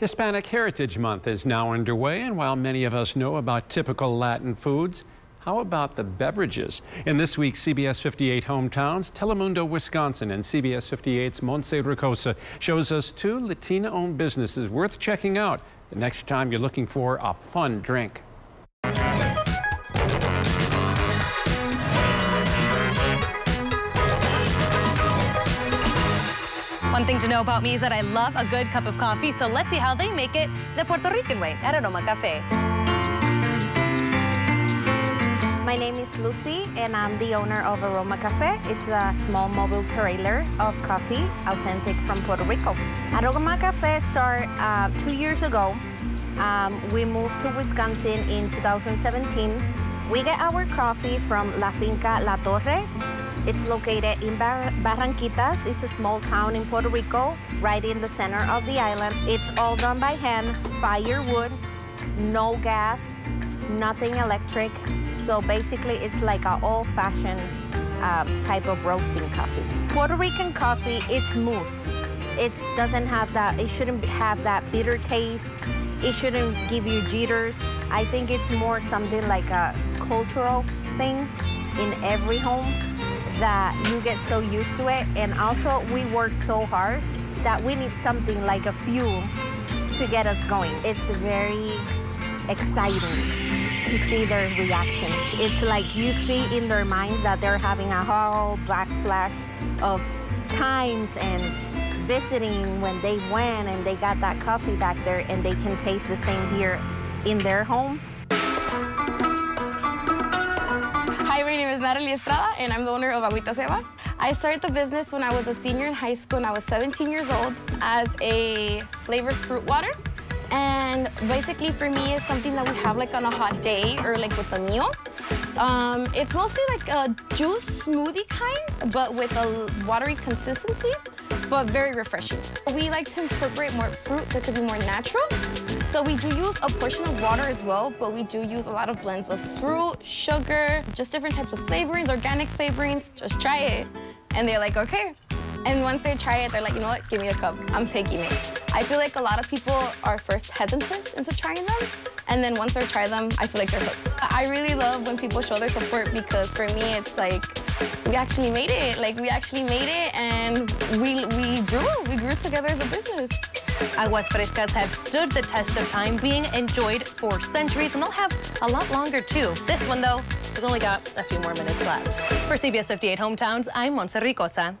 Hispanic Heritage Month is now underway, and while many of us know about typical Latin foods, how about the beverages? In this week's CBS 58 Hometowns, Telemundo Wisconsin and CBS 58's Montse Ricossa shows us two Latina-owned businesses worth checking out the next time you're looking for a fun drink. One thing to know about me is that I love a good cup of coffee, so let's see how they make it the Puerto Rican way at Aroma Cafe. My name is Lucy, and I'm the owner of Aroma Cafe. It's a small mobile trailer of coffee, authentic from Puerto Rico. Aroma Cafe started uh, two years ago. Um, we moved to Wisconsin in 2017. We get our coffee from La Finca La Torre, it's located in Bar Barranquitas. It's a small town in Puerto Rico, right in the center of the island. It's all done by hand, firewood, no gas, nothing electric. So basically, it's like an old-fashioned um, type of roasting coffee. Puerto Rican coffee is smooth. It doesn't have that, it shouldn't have that bitter taste. It shouldn't give you jitters. I think it's more something like a cultural thing in every home that you get so used to it. And also, we work so hard that we need something like a fuel to get us going. It's very exciting to see their reaction. It's like you see in their minds that they're having a whole black flash of times and visiting when they went and they got that coffee back there and they can taste the same here in their home. Natalie Estrada, and I'm the owner of Agüita Ceba. I started the business when I was a senior in high school and I was 17 years old as a flavored fruit water. And basically for me, it's something that we have like on a hot day or like with a meal. Um, it's mostly like a juice smoothie kind, but with a watery consistency, but very refreshing. We like to incorporate more fruit so it could be more natural. So we do use a portion of water as well, but we do use a lot of blends of fruit, sugar, just different types of flavorings, organic flavorings. Just try it. And they're like, okay. And once they try it, they're like, you know what, give me a cup. I'm taking it. I feel like a lot of people are first hesitant into trying them. And then once they try them, I feel like they're hooked. I really love when people show their support because for me, it's like, we actually made it. Like, we actually made it and we, we grew. We grew together as a business. Aguas Frescas have stood the test of time, being enjoyed for centuries, and they'll have a lot longer, too. This one, though, has only got a few more minutes left. For CBS 58 Hometowns, I'm Montse Ricossa.